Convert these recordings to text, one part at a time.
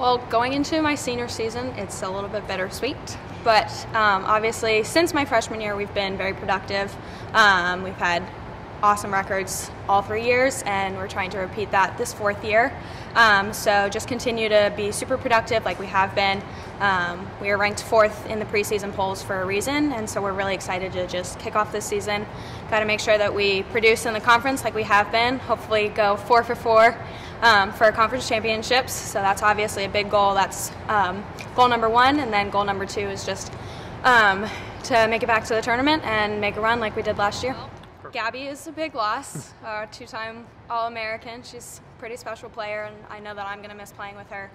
Well, going into my senior season, it's a little bit bittersweet. But um, obviously, since my freshman year, we've been very productive. Um, we've had awesome records all three years, and we're trying to repeat that this fourth year. Um, so just continue to be super productive like we have been. Um, we are ranked fourth in the preseason polls for a reason, and so we're really excited to just kick off this season. Got to make sure that we produce in the conference like we have been. Hopefully, go four for four um, for conference championships. So that's obviously a big goal. That's um, goal number one, and then goal number two is just um, to make it back to the tournament and make a run like we did last year. Gabby is a big loss, uh, two-time All-American. She's a pretty special player, and I know that I'm going to miss playing with her.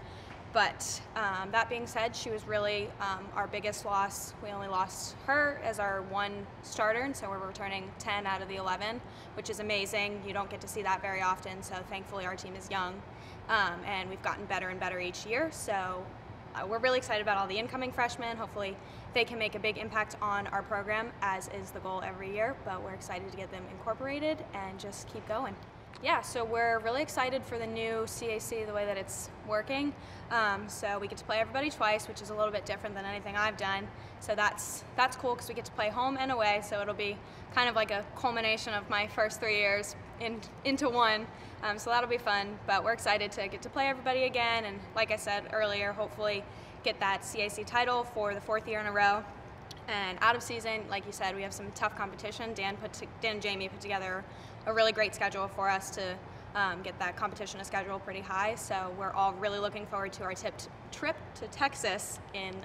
But um, that being said, she was really um, our biggest loss. We only lost her as our one starter, and so we're returning 10 out of the 11, which is amazing. You don't get to see that very often, so thankfully our team is young. Um, and we've gotten better and better each year, so uh, we're really excited about all the incoming freshmen. Hopefully, they can make a big impact on our program, as is the goal every year. But we're excited to get them incorporated and just keep going yeah, so we're really excited for the new CAC, the way that it's working. Um, so we get to play everybody twice, which is a little bit different than anything I've done. So that's that's cool because we get to play home and away. So it'll be kind of like a culmination of my first three years in, into one. Um, so that'll be fun. But we're excited to get to play everybody again, and like I said earlier, hopefully get that CAC title for the fourth year in a row. And out of season, like you said, we have some tough competition. Dan put to, Dan and Jamie put together a really great schedule for us to um, get that competition schedule pretty high. So we're all really looking forward to our tipped trip to Texas in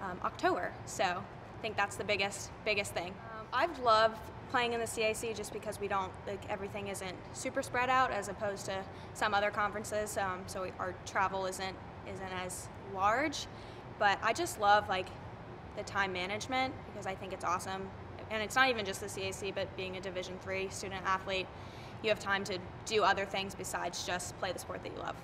um, October. So I think that's the biggest biggest thing. Um, I've loved playing in the CAC just because we don't like everything isn't super spread out as opposed to some other conferences. Um, so we, our travel isn't isn't as large. But I just love like the time management because I think it's awesome. And it's not even just the CAC, but being a Division three student athlete, you have time to do other things besides just play the sport that you love.